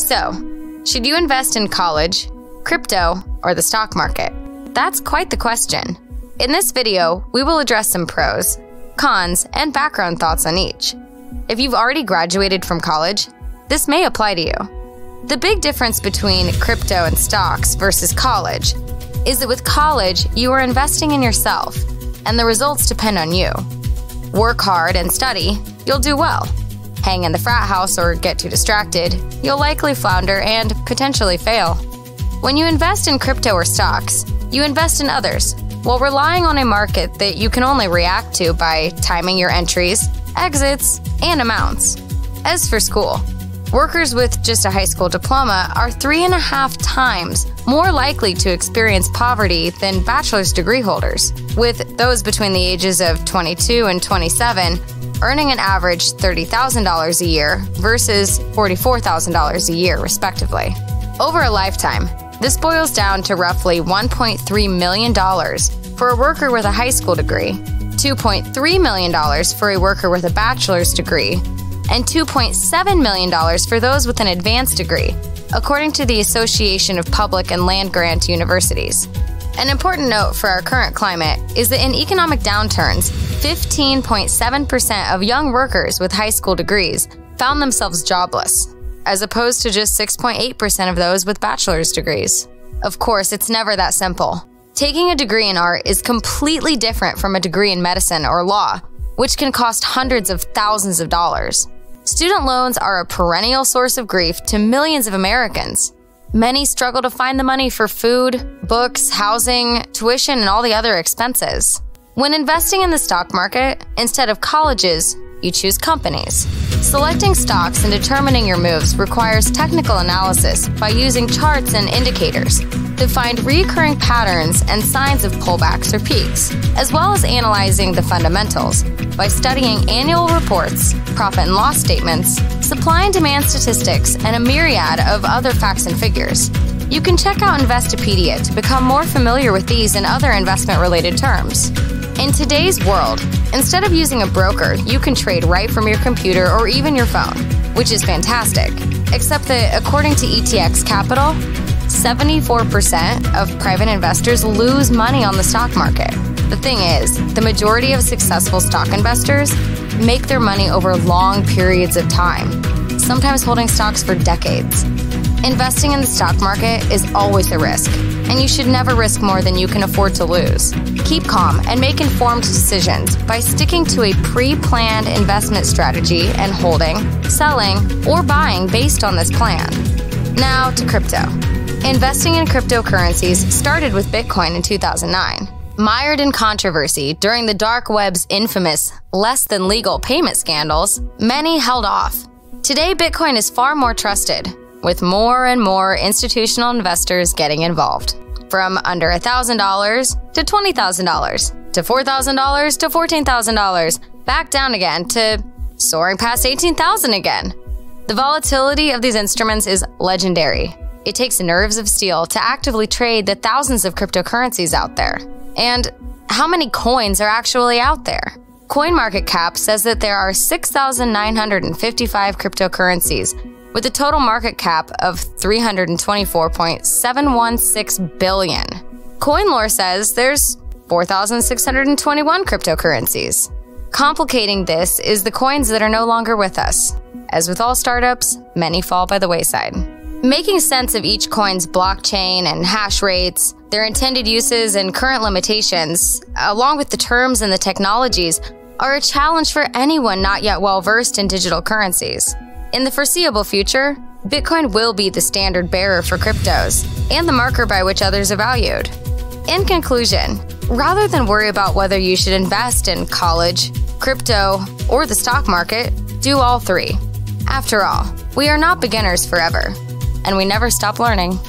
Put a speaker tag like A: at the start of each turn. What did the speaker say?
A: So, should you invest in college, crypto, or the stock market? That's quite the question. In this video, we will address some pros, cons, and background thoughts on each. If you've already graduated from college, this may apply to you. The big difference between crypto and stocks versus college is that with college, you are investing in yourself, and the results depend on you. Work hard and study, you'll do well. Hang in the frat house or get too distracted, you'll likely flounder and potentially fail. When you invest in crypto or stocks, you invest in others while relying on a market that you can only react to by timing your entries, exits, and amounts. As for school, workers with just a high school diploma are three and a half times more likely to experience poverty than bachelor's degree holders, with those between the ages of 22 and 27 earning an average $30,000 a year versus $44,000 a year, respectively. Over a lifetime, this boils down to roughly $1.3 million for a worker with a high school degree, $2.3 million for a worker with a bachelor's degree, and $2.7 million for those with an advanced degree, according to the Association of Public and Land Grant Universities. An important note for our current climate is that in economic downturns, 15.7% of young workers with high school degrees found themselves jobless, as opposed to just 6.8% of those with bachelor's degrees. Of course, it's never that simple. Taking a degree in art is completely different from a degree in medicine or law, which can cost hundreds of thousands of dollars. Student loans are a perennial source of grief to millions of Americans. Many struggle to find the money for food, books, housing, tuition, and all the other expenses. When investing in the stock market, instead of colleges, you choose companies. Selecting stocks and determining your moves requires technical analysis by using charts and indicators to find recurring patterns and signs of pullbacks or peaks, as well as analyzing the fundamentals by studying annual reports, profit and loss statements, supply and demand statistics, and a myriad of other facts and figures. You can check out Investopedia to become more familiar with these and other investment related terms. In today's world, instead of using a broker, you can trade right from your computer or even your phone, which is fantastic. Except that according to ETX Capital, 74% of private investors lose money on the stock market. The thing is, the majority of successful stock investors make their money over long periods of time, sometimes holding stocks for decades. Investing in the stock market is always a risk, and you should never risk more than you can afford to lose. Keep calm and make informed decisions by sticking to a pre planned investment strategy and holding, selling, or buying based on this plan. Now to crypto. Investing in cryptocurrencies started with Bitcoin in 2009. Mired in controversy during the dark web's infamous less than legal payment scandals, many held off. Today, Bitcoin is far more trusted, with more and more institutional investors getting involved. From under $1,000 to $20,000 to $4,000 to $14,000, back down again to soaring past 18,000 again. The volatility of these instruments is legendary. It takes nerves of steel to actively trade the thousands of cryptocurrencies out there. And how many coins are actually out there? CoinMarketCap says that there are 6,955 cryptocurrencies with a total market cap of 324.716 billion. CoinLore says there's 4,621 cryptocurrencies. Complicating this is the coins that are no longer with us. As with all startups, many fall by the wayside. Making sense of each coin's blockchain and hash rates, their intended uses and current limitations, along with the terms and the technologies, are a challenge for anyone not yet well versed in digital currencies. In the foreseeable future, Bitcoin will be the standard bearer for cryptos and the marker by which others are valued. In conclusion, rather than worry about whether you should invest in college, crypto, or the stock market, do all three. After all, we are not beginners forever, and we never stop learning.